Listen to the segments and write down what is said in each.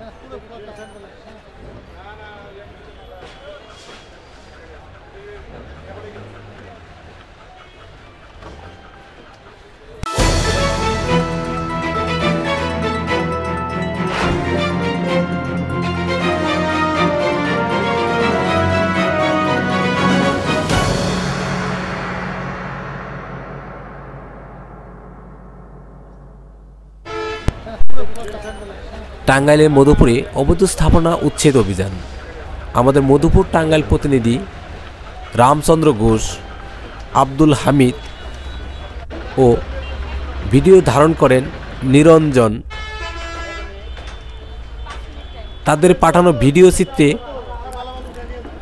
না না টাঙ্গাইলের মধুপুরে অবৈধ স্থাপনা উচ্ছেদ অভিযান। আমাদের মধুপুর টাঙ্গাইল প্রতিনিধি রামচন্দ্র ঘোষ, আব্দুল হামিদ ও ভিডিও ধারণ করেন নিরঞ্জন। তাদের পাঠানো ভিডিও চিত্রে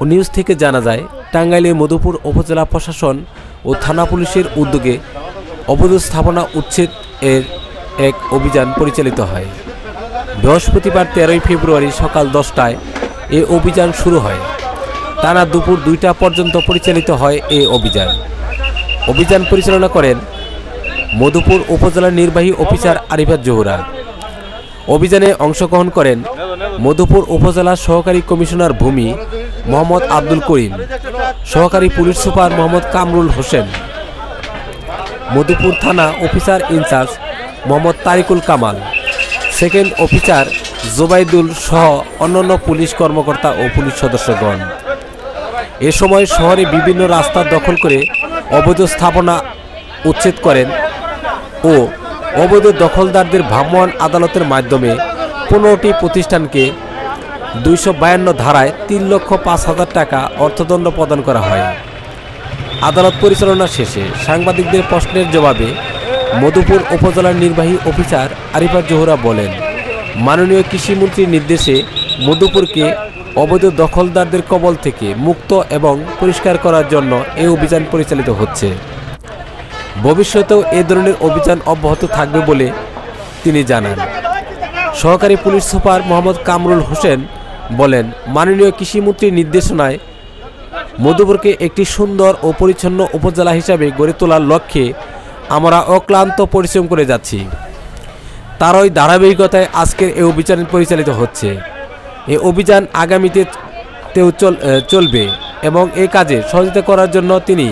ও নিউজ থেকে জানা যায়, টাঙ্গাইলের মধুপুর উপজেলা প্রশাসন ও থানা পুলিশের উদ্যোগে অবৈধ স্থাপনা উচ্ছেদ এর এক অভিযান পরিচালিত হয়। বৃহস্পতিবার তেরোই ফেব্রুয়ারি সকাল দশটায় এ অভিযান শুরু হয়। টানা দুপুর দুইটা পর্যন্ত পরিচালিত হয় এ অভিযান। অভিযান পরিচালনা করেন মধুপুর উপজেলার নির্বাহী অফিসার আরিফাত জোহরা। অভিযানে অংশগ্রহণ করেন মধুপুর উপজেলা সহকারী কমিশনার ভূমি মোহাম্মদ আব্দুল করিম, সহকারী পুলিশ সুপার মোহাম্মদ কামরুল হোসেন, মধুপুর থানা officer in charge Mohammad Tariqul Kamal second officer Jobaidul সহ অন্যান্য পুলিশ কর্মকর্তা ও পুলিশ সদস্যগণ। এ সময় শহরে বিভিন্ন রাস্তা দখল করে অবৈধ স্থাপনা উচ্ছেদ করেন ও অবৈধ দখলদারদের ভ্রাম্যমাণ আদালতের মাধ্যমে পনেরোটি প্রতিষ্ঠানকে দুইশো বায়ান্ন ধারায় তিন লক্ষ পাঁচ হাজার টাকা অর্থদণ্ড প্রদান করা হয়। আদালত পরিচালনা শেষে সাংবাদিকদের প্রশ্নের জবাবে মধুপুর উপজেলার নির্বাহী অফিসার আরিফা জোহরা বলেন, মাননীয় কৃষিমন্ত্রীর নির্দেশে মধুপুরকে অবৈধ দখলদারদের কবল থেকে মুক্ত এবং পরিষ্কার করার জন্য এই অভিযান পরিচালিত হচ্ছে। ভবিষ্যতেও এ ধরনের অভিযান অব্যাহত থাকবে বলে তিনি জানান। সহকারী পুলিশ সুপার মোহাম্মদ কামরুল হোসেন বলেন, মাননীয় কৃষিমন্ত্রীর নির্দেশনায় মধুপুরকে একটি সুন্দর ও পরিচ্ছন্ন উপজেলা হিসাবে গড়ে তোলার লক্ষ্যে আমরা অক্লান্ত পরিশ্রম করে যাচ্ছি। তারই ধারাবাহিকতায় আজকের এই অভিযান পরিচালিত হচ্ছে। এই অভিযান আগামীতে তেও চল চলবে এবং এই কাজে সহযোগিতা করার জন্য তিনি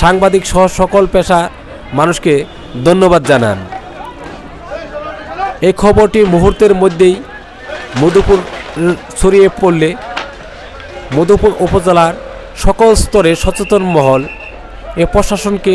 সাংবাদিক সহ সকল পেশা মানুষকে ধন্যবাদ জানান। এই খবরটি মুহূর্তের মধ্যেই মধুপুর ছড়িয়ে পড়লে মধুপুর উপজেলার সকল স্তরে সচেতন মহল, এ প্রশাসনকে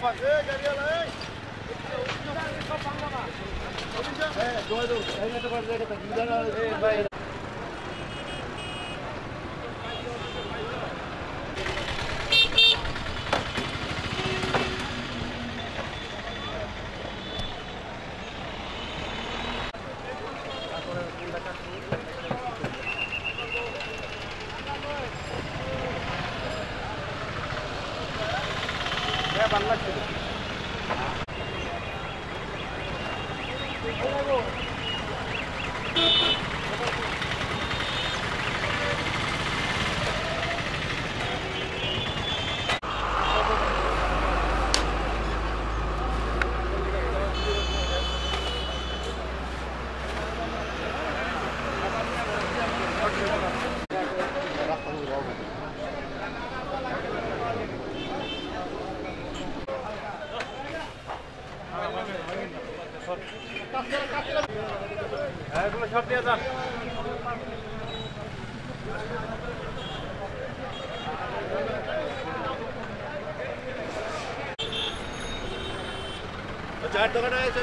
fazer, Gabriela, hein? É, doido, aí entra com a direita, me dá na... হ্যাঁ এগুলো সব দিয়ে যান চায়ের দোকানে আছে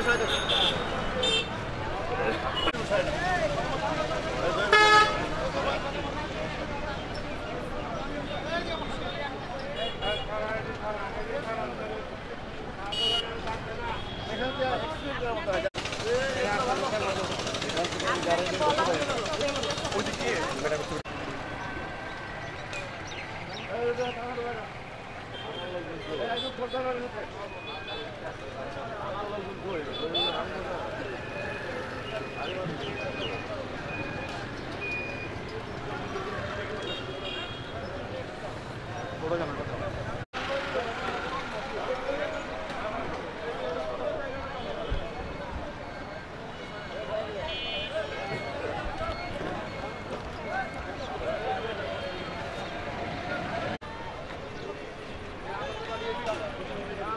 돌아가는 거.